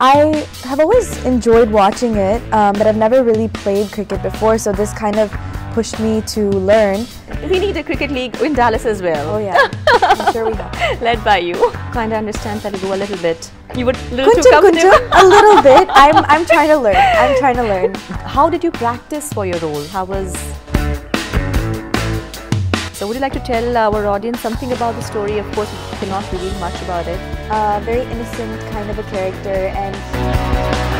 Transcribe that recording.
I have always enjoyed watching it, um, but I've never really played cricket before, so this kind of pushed me to learn. We need a cricket league in Dallas as well. Oh yeah, I'm sure we do. Led by you. Kind of understand Telugu a little bit. You would a little too Kunchu, comfortable. kunchu, a little bit. I'm, I'm trying to learn. I'm trying to learn. How did you practice for your role? How was so would you like to tell our audience something about the story? Of course, we cannot reveal much about it. Uh, very innocent kind of a character, and